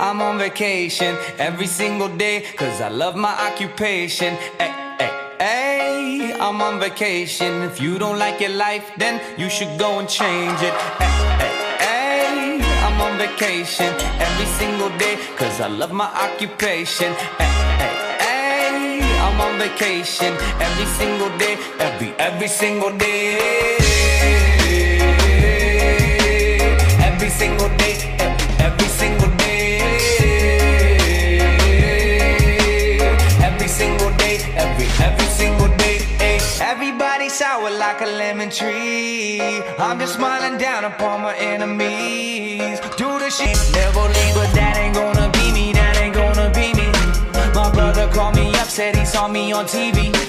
I'm on vacation every single day, cause I love my occupation. Ay, I'm on vacation. If you don't like your life, then you should go and change it. Ay, I'm on vacation every single day, cause I love my occupation. Ay, I'm on vacation every single day, every, every single day. Every, single day. ay. Everybody sour like a lemon tree. I'm just smiling down upon my enemies. Do the shit, never leave, but that ain't gonna be me. That ain't gonna be me. My brother called me up, said he saw me on TV.